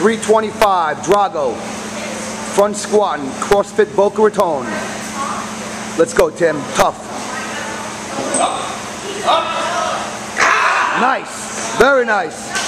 325, Drago. Front squat, CrossFit Boca Raton. Let's go, Tim. Tough. Nice. Very nice.